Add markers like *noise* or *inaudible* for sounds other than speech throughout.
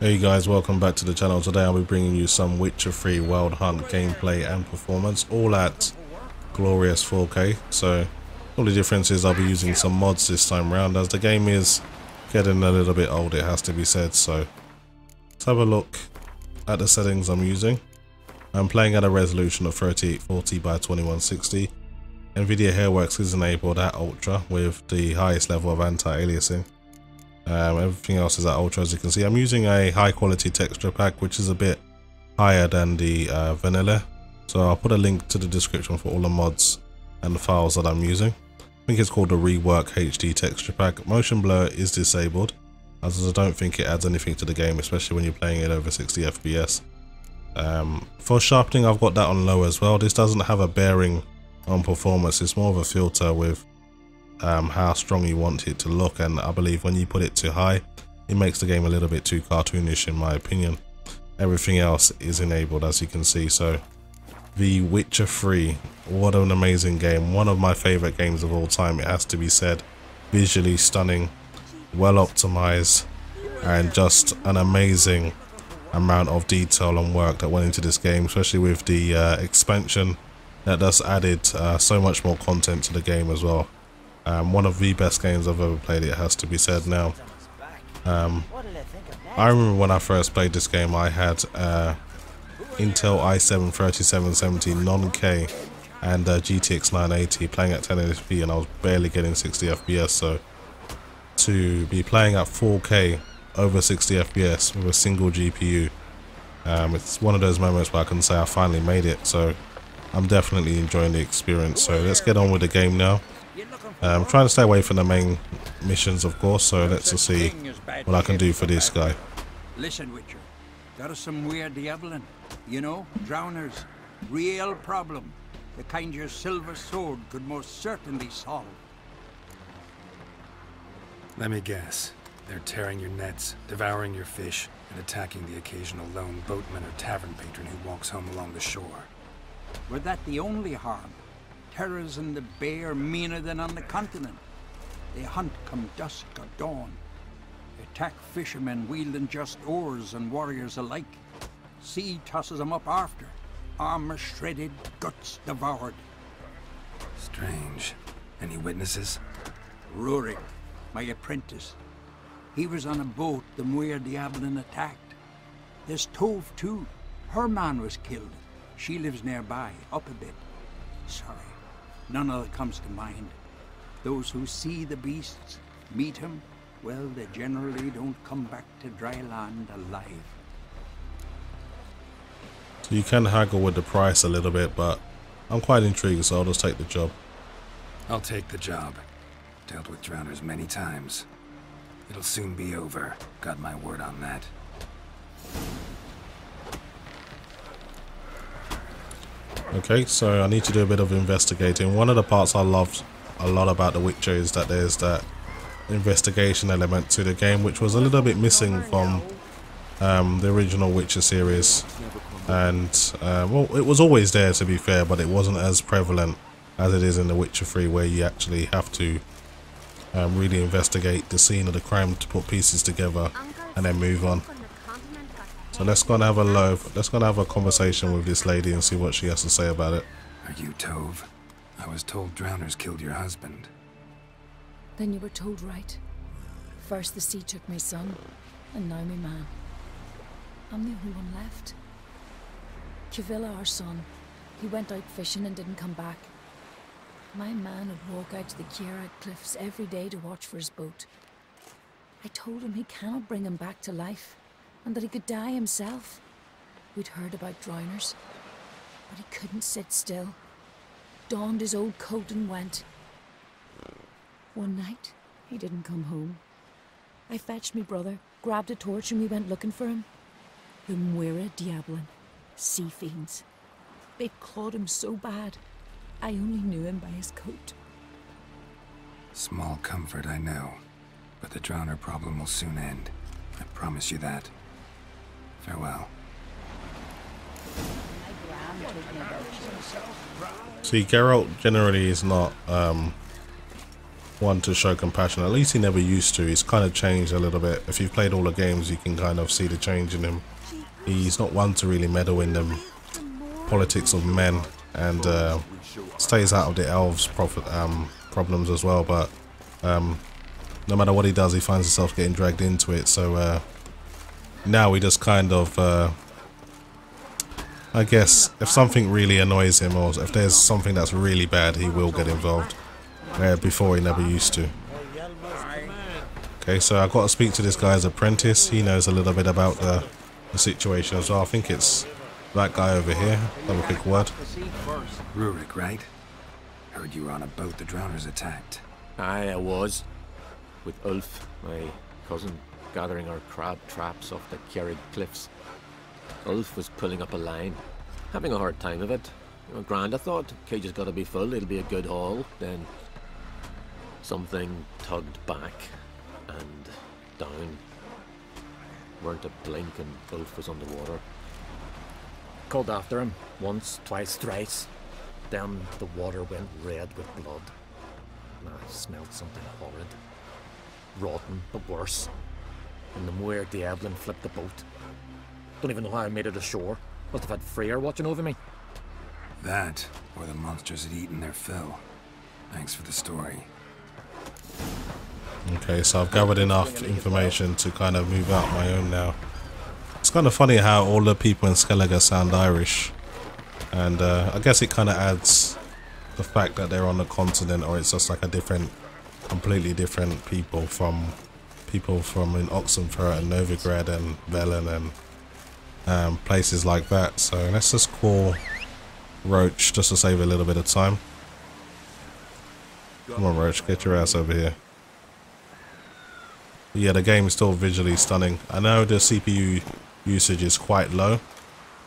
Hey guys, welcome back to the channel. Today I'll be bringing you some Witcher 3 Wild Hunt gameplay and performance, all at glorious 4K. So, all the difference is I'll be using some mods this time around, as the game is getting a little bit old, it has to be said. So, let's have a look at the settings I'm using. I'm playing at a resolution of 3840 by 2160. NVIDIA Hairworks is enabled at Ultra with the highest level of anti-aliasing. Um, everything else is at ultra as you can see. I'm using a high quality texture pack which is a bit higher than the uh, vanilla. So I'll put a link to the description for all the mods and the files that I'm using. I think it's called the Rework HD texture pack. Motion blur is disabled as I don't think it adds anything to the game especially when you're playing it over 60 FPS. Um, for sharpening I've got that on low as well. This doesn't have a bearing on performance. It's more of a filter with um, how strong you want it to look. And I believe when you put it too high it makes the game a little bit too cartoonish in my opinion. Everything else is enabled as you can see. So The Witcher 3 what an amazing game. One of my favorite games of all time it has to be said. Visually stunning well optimized and just an amazing amount of detail and work that went into this game especially with the uh, expansion that just added uh, so much more content to the game as well um, one of the best games I've ever played, it has to be said now. Um, I remember when I first played this game, I had uh, Intel i7 3770 non-K and uh, GTX 980 playing at 1080p and I was barely getting 60 FPS, so to be playing at 4K over 60 FPS with a single GPU, um, it's one of those moments where I can say I finally made it, so I'm definitely enjoying the experience. So let's get on with the game now. I'm um, trying to stay away from the main missions, of course, so let's just see what I can do for this guy. Listen, Witcher. Got us some Muire D'yaeblen. You know, drowners. Real problem. The kind your silver sword could most certainly solve. Let me guess. They're tearing your nets, devouring your fish, and attacking the occasional lone boatman or tavern patron who walks home along the shore. Were that the only harm? Terrors in the bay are meaner than on the continent. They hunt come dusk or dawn. Attack fishermen wielding just oars and warriors alike. Sea tosses them up after. Armor shredded, guts devoured. Strange. Any witnesses? Rurik, my apprentice. He was on a boat the Muire D'yaeblen attacked. There's Tove, too. Her man was killed. She lives nearby, up a bit. Sorry. None other comes to mind. Those who see the beasts, meet him, well, they generally don't come back to dry land alive. So you can haggle with the price a little bit, but I'm quite intrigued, so I'll just take the job. I'll take the job. Dealt with drowners many times. It'll soon be over. Got my word on that. Okay, so I need to do a bit of investigating. One of the parts I loved a lot about The Witcher is that there's that investigation element to the game, which was a little bit missing from um, the original Witcher series. And, uh, well, it was always there to be fair, but it wasn't as prevalent as it is in The Witcher 3, where you actually have to um, really investigate the scene of the crime to put pieces together and then move on. So let's go and have a loaf. Let's go and have a conversation with this lady and see what she has to say about it. Are you Tove? I was told drowners killed your husband. Then you were told right. First the sea took my son, and now my man. I'm the only one left. Kavilla, our son, he went out fishing and didn't come back. My man would walk out to the Kierad cliffs every day to watch for his boat. I told him he cannot bring him back to life and that he could die himself. We'd heard about drowners, but he couldn't sit still. Donned his old coat and went. One night, he didn't come home. I fetched me brother, grabbed a torch, and we went looking for him. The Muire D'yaeblen, sea fiends. They clawed him so bad, I only knew him by his coat. Small comfort, I know. But the drowner problem will soon end. I promise you that. Farewell. See, Geralt generally is not um, one to show compassion. At least he never used to. He's kind of changed a little bit. If you've played all the games, you can kind of see the change in him. He's not one to really meddle in the politics of men and uh, stays out of the elves' um, problems as well. But um, no matter what he does, he finds himself getting dragged into it. So uh, now he just kind of, uh, I guess, if something really annoys him or if there's something that's really bad, he will get involved. Where before he never used to. Okay, so I've got to speak to this guy's apprentice. He knows a little bit about the, the situation as well. I think it's that guy over here. Have a quick word. Rurik, right? Heard you were on a boat the drowners attacked. Aye, I was. With Ulf, my cousin, gathering our crab traps off the Kjerrig cliffs. Ulf was pulling up a line, having a hard time of it. grand, I thought. Cage has got to be full, it'll be a good haul. Then something tugged back and down. Weren't a blink and Ulf was underwater. Called after him once, twice, thrice. Then the water went red with blood. And I smelled something horrid. Rotten, but worse. And the Muire D'yaeblen flipped the boat. Don't even know how I made it ashore. Must have had Freyr watching over me. That, or the monsters had eaten their fill. Thanks for the story. Okay, so I've gathered enough information to kind of move out my own now. It's kind of funny how all the people in Skellige sound Irish. And uh, I guess it kind of adds the fact that they're on the continent or it's just like a different, completely different people from people from in Oxenfurt and Novigrad and Velen and um, places like that. So let's just call Roach just to save a little bit of time. Come on Roach, get your ass over here. But yeah, the game is still visually stunning. I know the CPU usage is quite low,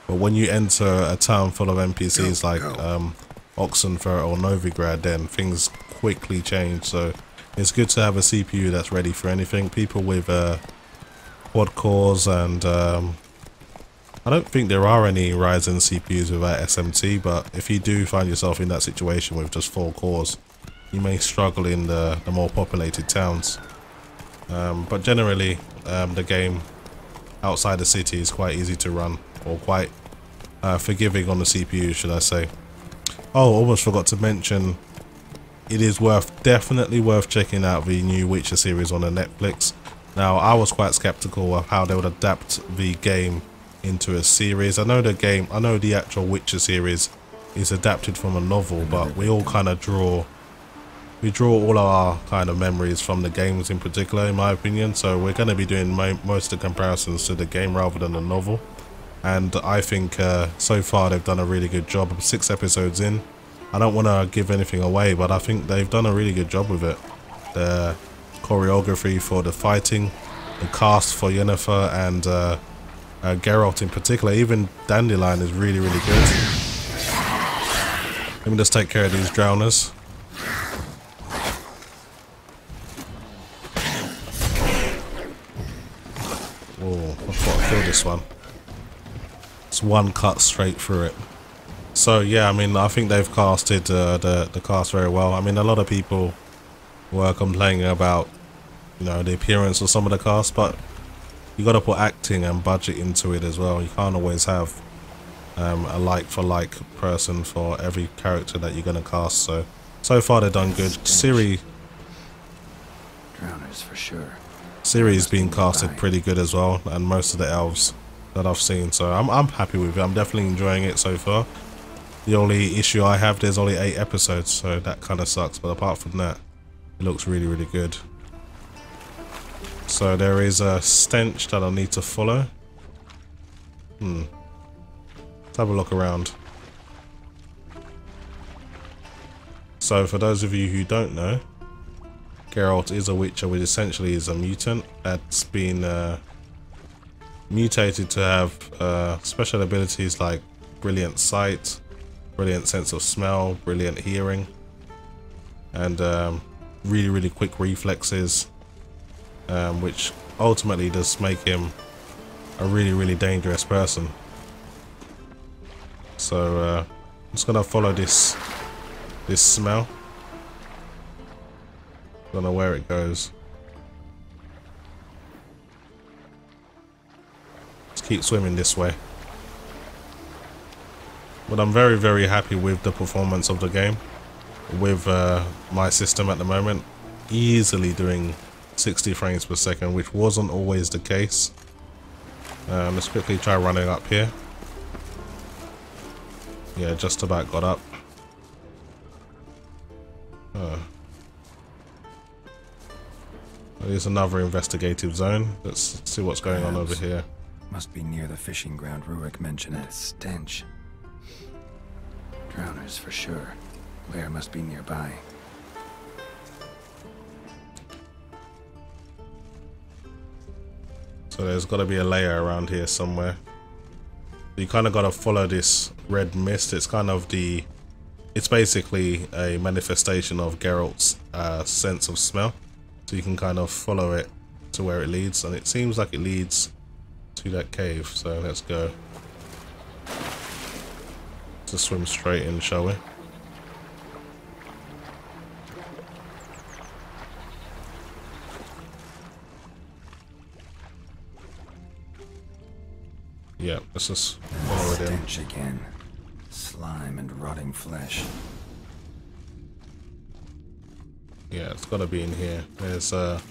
but when you enter a town full of NPCs like. Um, Oxenfurt or Novigrad, then things quickly change. So it's good to have a CPU that's ready for anything. People with uh, quad cores and um, I don't think there are any Ryzen CPUs without SMT, but if you do find yourself in that situation with just four cores, you may struggle in the, the more populated towns. Um, but generally, um, the game outside the city is quite easy to run, or quite uh, forgiving on the CPU, should I say. Oh, almost forgot to mention, it is worth, definitely worth checking out the new Witcher series on the Netflix. Now, I was quite skeptical of how they would adapt the game into a series. I know the game, I know the actual Witcher series is adapted from a novel, but we all kind of draw we draw all our kind of memories from the games in particular in my opinion so we're going to be doing my, most of the comparisons to the game rather than the novel and I think uh, so far they've done a really good job six episodes in I don't want to give anything away but I think they've done a really good job with it the choreography for the fighting the cast for Yennefer and uh, uh, Geralt in particular even Dandelion is really really good let me just take care of these drowners Oh, I feel this one. It's one cut straight through it. So yeah, I mean, I think they've casted uh, the the cast very well. I mean, a lot of people were complaining about you know the appearance of some of the cast, but you got to put acting and budget into it as well. You can't always have um, a like for like person for every character that you're gonna cast. So so far they've done good. Ciri, drowners for sure. Ciri's been casted pretty good as well, and most of the elves that I've seen. So I'm, I'm happy with it. I'm definitely enjoying it so far. The only issue I have, there's only eight episodes, so that kind of sucks. But apart from that, it looks really, really good. So there is a stench that I need to follow. Hmm. Let's have a look around. So for those of you who don't know, Geralt is a Witcher, which essentially is a mutant that's been uh, mutated to have uh, special abilities like brilliant sight, brilliant sense of smell, brilliant hearing, and um, really, really quick reflexes, um, which ultimately does make him a really, really dangerous person. So uh, I'm just gonna follow this this smell. Don't know where it goes. Let's keep swimming this way. But I'm very, very happy with the performance of the game. With uh, my system at the moment. Easily doing 60 frames per second, which wasn't always the case. Um, let's quickly try running up here. Yeah, just about got up. Uh, there's another investigative zone. Let's see what's going on over here. Must be near the fishing ground Rurik mentioned. That stench. Drowners for sure. Lair must be nearby. So there's got to be a lair around here somewhere. You kind of got to follow this red mist. It's kind of the... It's basically a manifestation of Geralt's uh, sense of smell. So you can kind of follow it to where it leads. And it seems like it leads to that cave. So let's go. Just swim straight in, shall we? Yeah, let's just follow it in. Stench again. Slime and rotting flesh. Yeah, it's got to be in here. There's uh,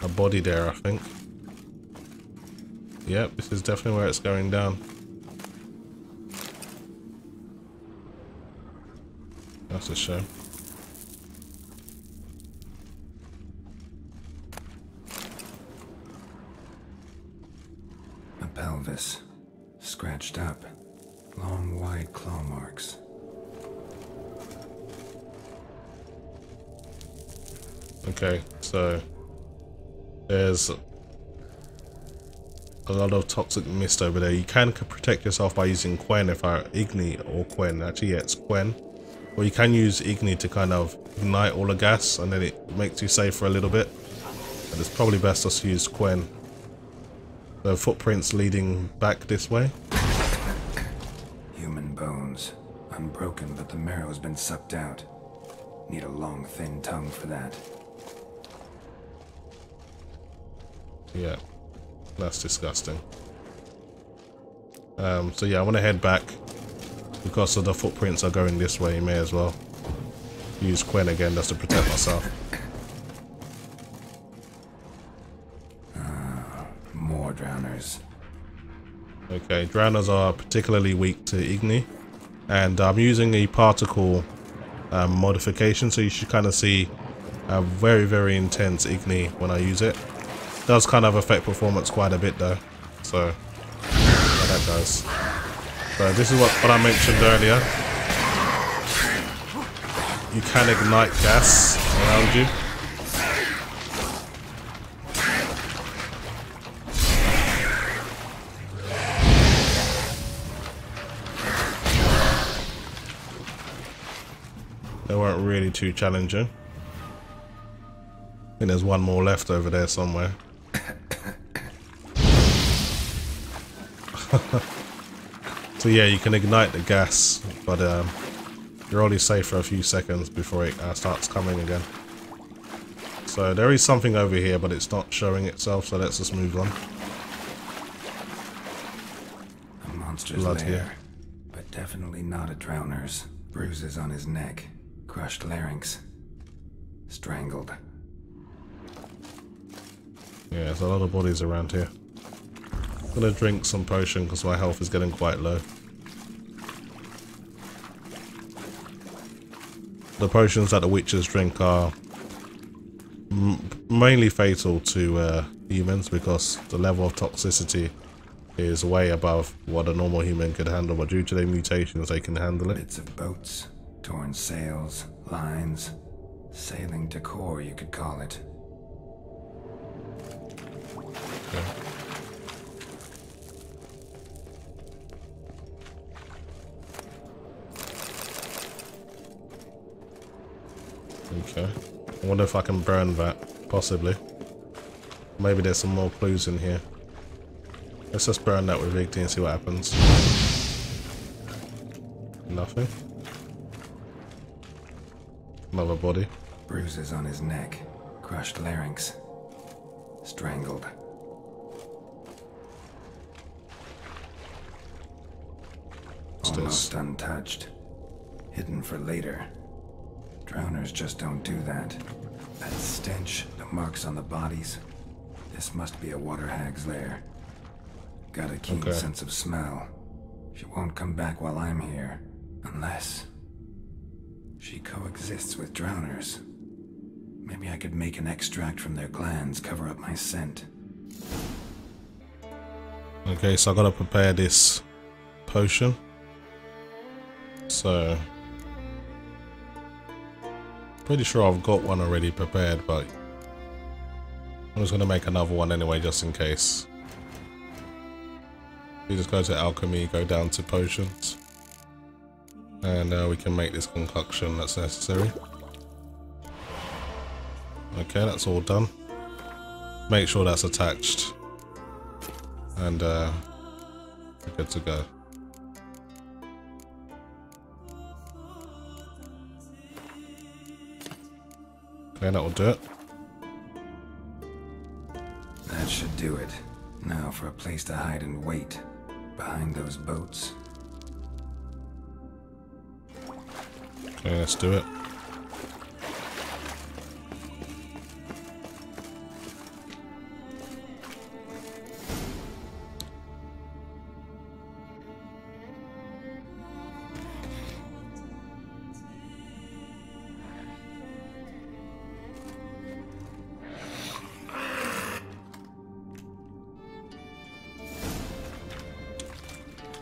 a body there, I think. Yep, this is definitely where it's going down. That's a shame. A pelvis. Scratched up. Long, wide claw marks. Okay, so there's a lot of toxic mist over there. You can protect yourself by using Quen if I Igni or Quen. Actually, yeah, it's Quen. Or you can use Igni to kind of ignite all the gas and then it makes you safe for a little bit. But it's probably best just to use Quen. The footprints leading back this way. Human bones. Unbroken, but the marrow's been sucked out. Need a long, thin tongue for that. Yeah, that's disgusting. Um, so yeah, I want to head back because of the footprints are going this way. May as well use Quen again just to protect myself. More drowners. Okay, drowners are particularly weak to Igni, and I'm using a particle um, modification, so you should kind of see a very, very intense Igni when I use it. Does kind of affect performance quite a bit though, so yeah, that does. So this is what, what I mentioned earlier. You can ignite gas around you. They weren't really too challenging. I think there's one more left over there somewhere. So yeah, you can ignite the gas, but um, you're only safe for a few seconds before it uh, starts coming again. So there is something over here, but it's not showing itself, so let's just move on. A monster's Blood lair. here. But definitely not a drowner's. Bruises on his neck. Crushed larynx. Strangled. Yeah, there's a lot of bodies around here. I'm gonna drink some potion because my health is getting quite low. The potions that the witches drink are mainly fatal to uh, humans because the level of toxicity is way above what a normal human could handle, but due to their mutations, they can handle it. Bits of boats, torn sails, lines. Sailing decor, you could call it. Okay. Okay. I wonder if I can burn that. Possibly. Maybe there's some more clues in here. Let's just burn that with Igni and see what happens. Nothing. Another body. Bruises on his neck, crushed larynx, strangled. Almost untouched. Hidden for later. Drowners just don't do that. That stench, the marks on the bodies. This must be a water hag's lair. Got a keen Okay. sense of smell. She won't come back while I'm here. Unless... She coexists with drowners. Maybe I could make an extract from their glands cover up my scent. Okay, so I gotta prepare this potion. So pretty sure I've got one already prepared, but I'm just gonna make another one anyway, just in case. We just go to alchemy, go down to potions, and uh, we can make this concoction that's necessary. Okay, that's all done. Make sure that's attached and uh, we're good to go. Okay, that will do it. That should do it. Now for a place to hide and wait. Behind those boats. Okay, let's do it.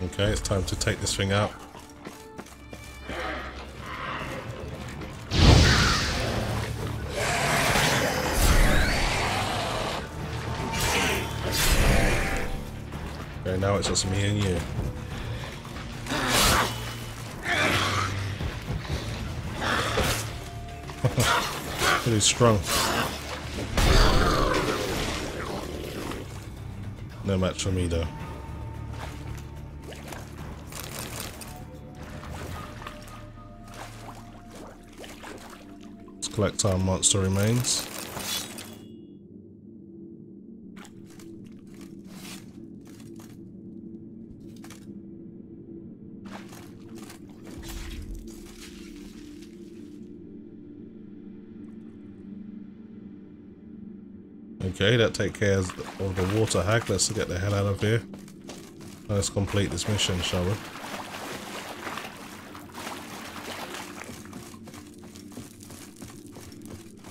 Okay, it's time to take this thing out. Okay, now it's just me and you. *laughs* Pretty strong. No match for me though. Collect our monster remains. Okay, that takes care of the water hag. Let's get the hell out of here. Let's complete this mission, shall we?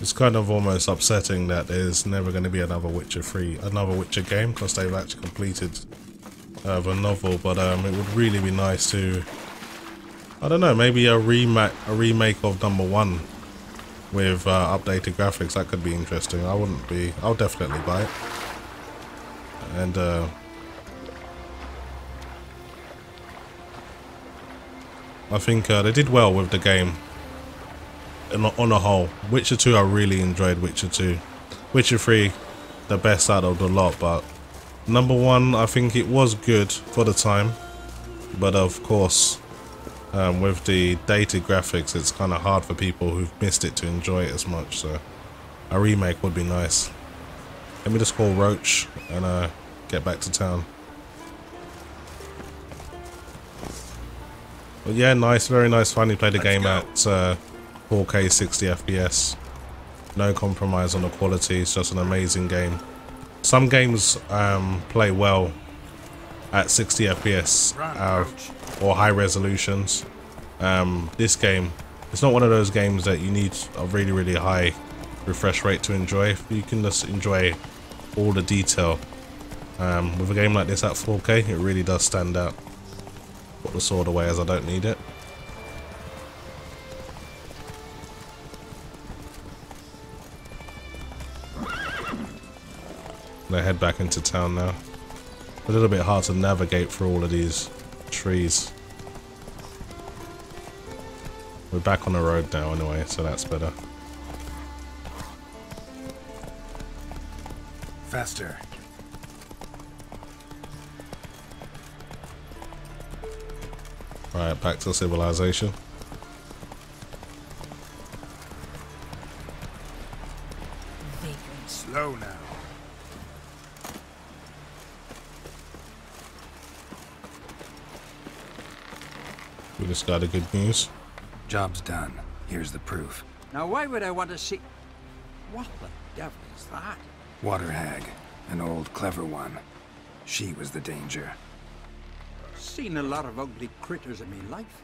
It's kind of almost upsetting that there's never going to be another Witcher 3, another Witcher game, because they've actually completed uh, the novel. But um, it would really be nice to, I don't know, maybe a remake, a remake of number one with uh, updated graphics. That could be interesting. I wouldn't be, I'll definitely buy it. And uh, I think uh, they did well with the game on on a whole. Witcher 2, I really enjoyed Witcher 2. Witcher 3, the best out of the lot, but number one, I think it was good for the time. But of course, um, with the dated graphics, it's kind of hard for people who've missed it to enjoy it as much. So a remake would be nice. Let me just call Roach and uh, get back to town. But yeah, nice, very nice. Finally played the game at uh, 4K 60 FPS. No compromise on the quality. It's just an amazing game. Some games um, play well at 60 FPS uh, or high resolutions. Um, this game, it's not one of those games that you need a really, really high refresh rate to enjoy. You can just enjoy all the detail. Um, with a game like this at 4K, it really does stand out. Put the sword away as I don't need it. Gonna head back into town now. A little bit hard to navigate through all of these trees. We're back on the road now anyway, so that's better. Faster. Right, back to civilization. Give this got the good news. Job's done. Here's the proof. Now, why would I want to see... What the devil is that? Water hag. An old, clever one. She was the danger. Seen a lot of ugly critters in me life.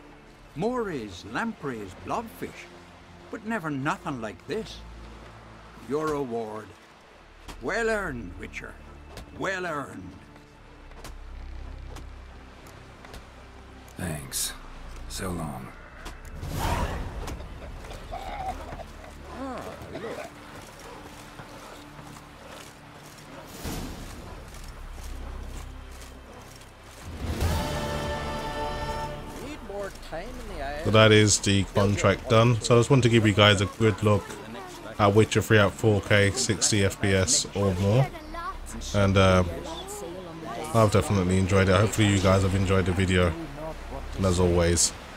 Morays, lampreys, blobfish. But never nothing like this. Your reward. Well earned, Witcher. Well earned. Thanks. So long. So that is the contract done. So I just want to give you guys a good look at Witcher 3 at 4K, 60 FPS or more. And uh, I've definitely enjoyed it. Hopefully you guys have enjoyed the video. And as always,